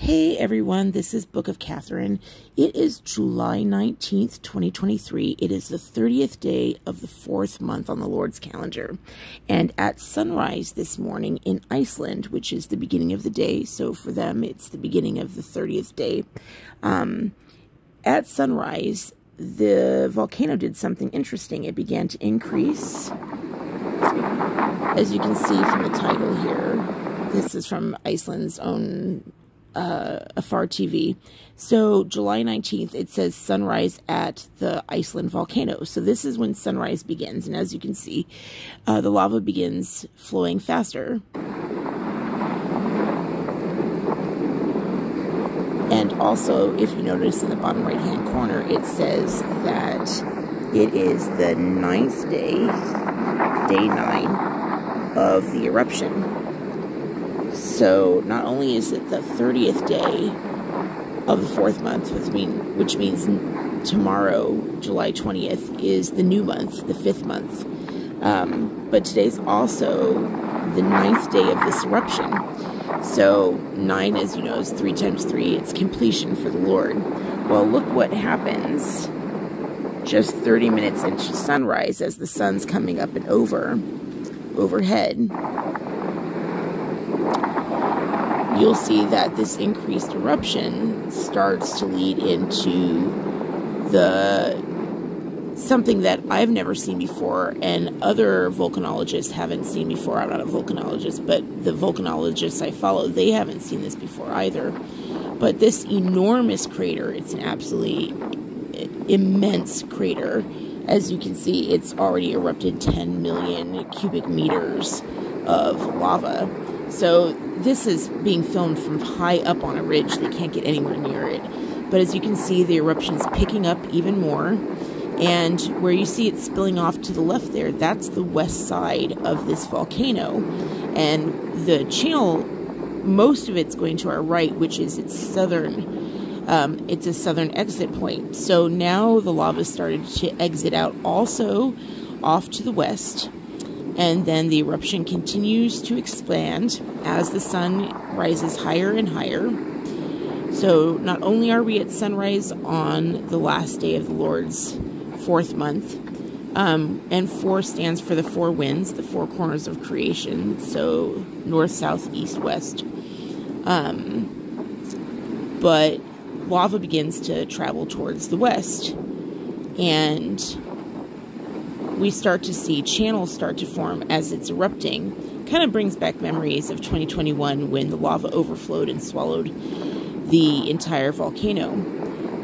Hey everyone, this is Book of Katherine. It is July 19th, 2023. It is the 30th day of the fourth month on the Lord's calendar. And at sunrise this morning in Iceland, which is the beginning of the day, so for them it's the beginning of the 30th day, um, at sunrise, the volcano did something interesting. It began to increase. As you can see from the title here, this is from Iceland's own uh, Afar TV. So July 19th, it says sunrise at the Iceland volcano. So this is when sunrise begins. And as you can see, uh, the lava begins flowing faster. And also, if you notice in the bottom right hand corner, it says that it is the ninth day, day nine, of the eruption. So not only is it the 30th day of the fourth month, which, mean, which means tomorrow, July 20th, is the new month, the fifth month. Um, but today's also the ninth day of this eruption. So nine, as you know, is three times three. It's completion for the Lord. Well, look what happens just 30 minutes into sunrise as the sun's coming up and over overhead you'll see that this increased eruption starts to lead into the something that I've never seen before and other volcanologists haven't seen before. I'm not a volcanologist, but the volcanologists I follow, they haven't seen this before either. But this enormous crater, it's an absolutely immense crater. As you can see, it's already erupted 10 million cubic meters of lava. So this is being filmed from high up on a ridge. They can't get anywhere near it. But as you can see, the eruption is picking up even more. And where you see it spilling off to the left there, that's the west side of this volcano. And the channel, most of it's going to our right, which is its southern, um, it's a southern exit point. So now the lava started to exit out also off to the west and then the eruption continues to expand as the sun rises higher and higher. So, not only are we at sunrise on the last day of the Lord's fourth month, um, and four stands for the four winds, the four corners of creation, so north, south, east, west. Um, but lava begins to travel towards the west, and we start to see channels start to form as it's erupting. Kind of brings back memories of 2021 when the lava overflowed and swallowed the entire volcano.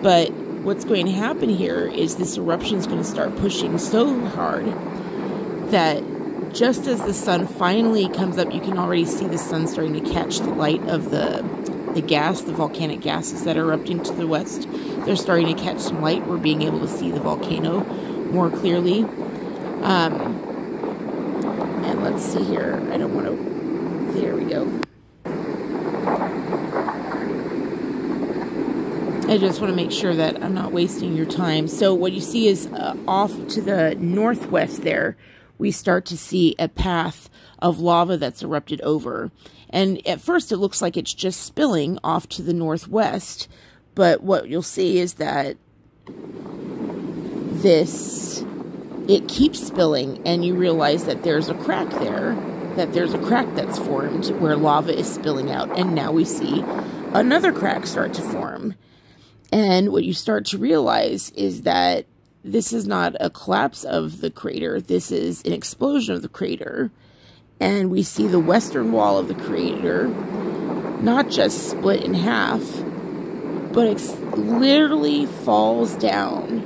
But what's going to happen here is this eruption is going to start pushing so hard that just as the sun finally comes up, you can already see the sun starting to catch the light of the the gas, the volcanic gases that are erupting to the west. They're starting to catch some light. We're being able to see the volcano more clearly. Um, and let's see here. I don't want to. There we go. I just want to make sure that I'm not wasting your time. So what you see is uh, off to the northwest there, we start to see a path of lava that's erupted over. And at first it looks like it's just spilling off to the northwest. But what you'll see is that this it keeps spilling and you realize that there's a crack there, that there's a crack that's formed where lava is spilling out. And now we see another crack start to form. And what you start to realize is that this is not a collapse of the crater, this is an explosion of the crater. And we see the western wall of the crater not just split in half, but it literally falls down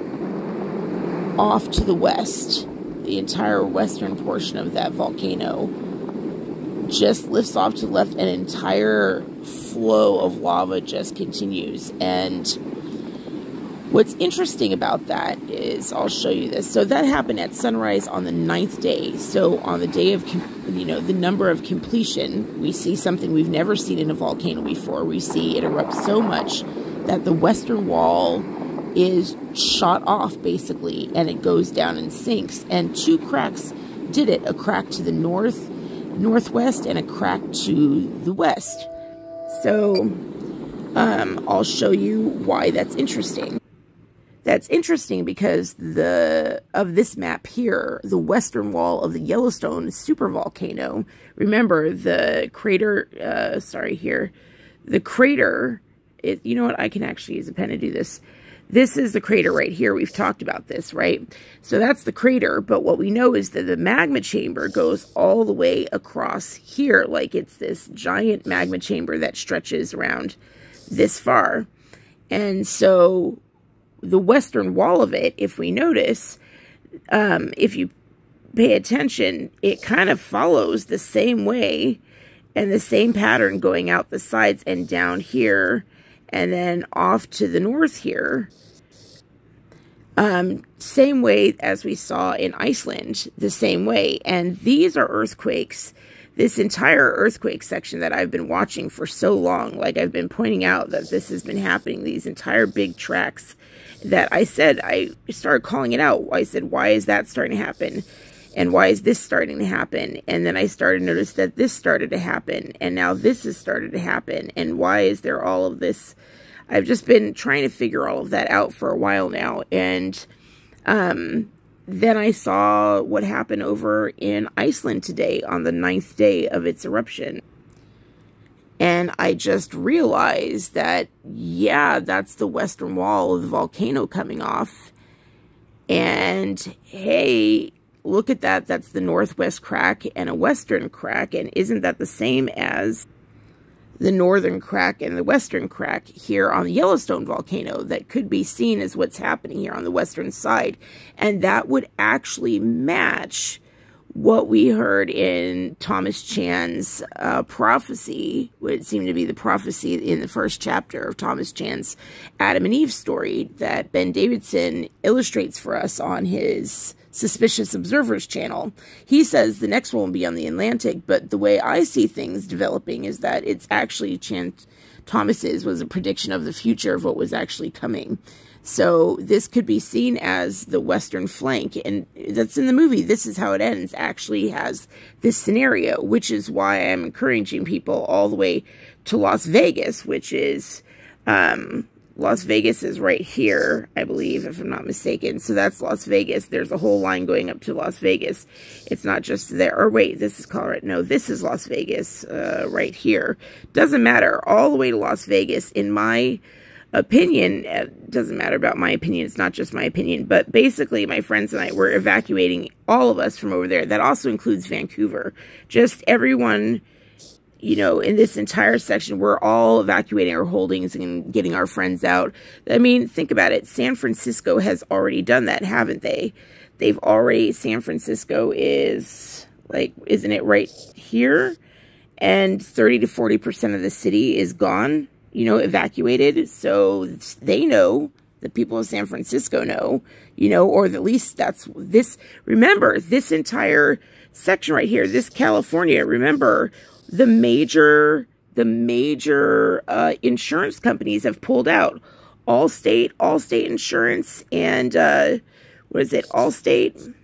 off to the west, the entire western portion of that volcano just lifts off to the left. An entire flow of lava just continues. And what's interesting about that is, I'll show you this. So that happened at sunrise on the ninth day. So on the day of, you know, the number of completion, we see something we've never seen in a volcano before. We see it erupt so much that the western wall is shot off basically and it goes down and sinks and two cracks did it a crack to the north northwest and a crack to the west so Um, I'll show you why that's interesting. That's interesting because the of this map here, the western wall of the Yellowstone supervolcano. Remember the crater. Uh, sorry, here, the crater. It, you know what? I can actually use a pen to do this. This is the crater right here. We've talked about this, right? So that's the crater, but what we know is that the magma chamber goes all the way across here, like it's this giant magma chamber that stretches around this far. And so the western wall of it, if we notice, um, if you pay attention, it kind of follows the same way and the same pattern going out the sides and down here and then off to the north here. Um, same way as we saw in Iceland, the same way. And these are earthquakes. This entire earthquake section that I've been watching for so long, like I've been pointing out that this has been happening, these entire big tracks that I said, I started calling it out. I said, why is that starting to happen? And why is this starting to happen? And then I started to notice that this started to happen. And now this has started to happen. And why is there all of this? I've just been trying to figure all of that out for a while now. And um, then I saw what happened over in Iceland today on the ninth day of its eruption. And I just realized that, yeah, that's the western wall of the volcano coming off. And hey, look at that. That's the northwest crack and a western crack. And isn't that the same as the northern crack and the western crack here on the Yellowstone volcano that could be seen as what's happening here on the western side? And that would actually match what we heard in Thomas Chan's uh, prophecy, would seem to be the prophecy in the first chapter of Thomas Chan's Adam and Eve story that Ben Davidson illustrates for us on his Suspicious Observers channel. He says the next one will be on the Atlantic, but the way I see things developing is that it's actually Chan Thomas's was a prediction of the future of what was actually coming. So this could be seen as the western flank, and that's in the movie. This is how it ends. Actually, has this scenario, which is why I'm encouraging people all the way to Las Vegas, which is um, Las Vegas is right here, I believe, if I'm not mistaken. So that's Las Vegas. There's a whole line going up to Las Vegas. It's not just there. Or wait, this is Colorado. No, this is Las Vegas uh, right here. Doesn't matter. All the way to Las Vegas, in my opinion. It doesn't matter about my opinion. It's not just my opinion. But basically, my friends and I were evacuating all of us from over there. That also includes Vancouver. Just everyone, you know, in this entire section, we're all evacuating our holdings and getting our friends out. I mean, think about it. San Francisco has already done that, haven't they? They've already, San Francisco is, like, isn't it right here? And 30 to 40% of the city is gone you know, evacuated. So they know, the people of San Francisco know, you know, or at least that's this. Remember, this entire section right here, this California, remember, the major, the major uh, insurance companies have pulled out. Allstate, Allstate Insurance, and uh, what is it, Allstate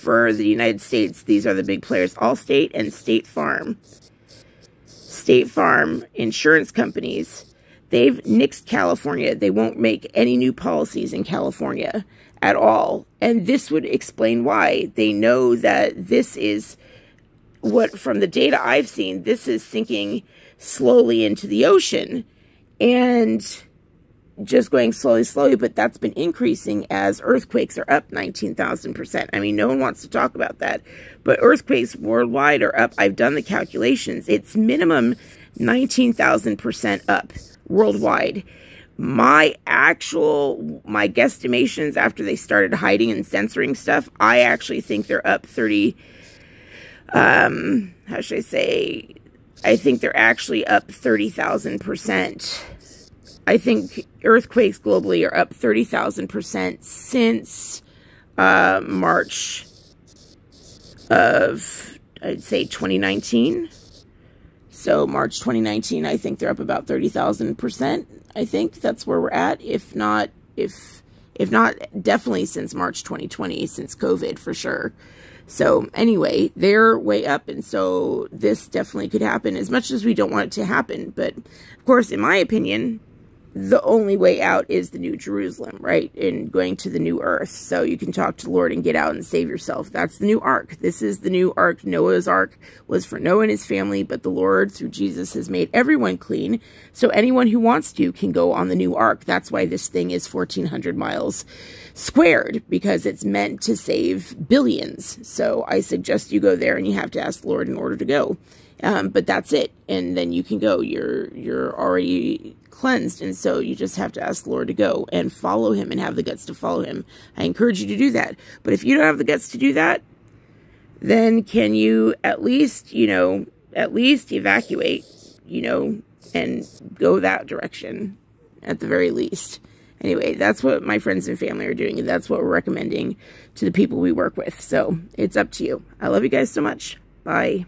for the United States. These are the big players, Allstate and State Farm. State Farm insurance companies, they've nixed California. They won't make any new policies in California at all. And this would explain why. They know that this is what, from the data I've seen, this is sinking slowly into the ocean. And just going slowly, slowly, but that's been increasing as earthquakes are up 19,000%. I mean, no one wants to talk about that, but earthquakes worldwide are up. I've done the calculations. It's minimum 19,000% up worldwide. My actual, my guesstimations after they started hiding and censoring stuff, I actually think they're up 30, um, how should I say, I think they're actually up 30,000%. I think earthquakes globally are up 30,000% since uh, March of, I'd say, 2019. So March 2019, I think they're up about 30,000%. I think that's where we're at. If not, if if not, definitely since March 2020, since COVID for sure. So anyway, they're way up, and so this definitely could happen as much as we don't want it to happen. But of course, in my opinion, the only way out is the New Jerusalem, right? And going to the new earth. So you can talk to the Lord and get out and save yourself. That's the new ark. This is the new ark. Noah's ark was for Noah and his family, but the Lord, through Jesus, has made everyone clean. So anyone who wants to can go on the new ark. That's why this thing is 1,400 miles squared, because it's meant to save billions. So I suggest you go there and you have to ask the Lord in order to go. Um, but that's it. And then you can go. You're, you're already cleansed. And so you just have to ask the Lord to go and follow him and have the guts to follow him. I encourage you to do that. But if you don't have the guts to do that, then can you at least, you know, at least evacuate, you know, and go that direction at the very least. Anyway, that's what my friends and family are doing, and that's what we're recommending to the people we work with. So it's up to you. I love you guys so much. Bye.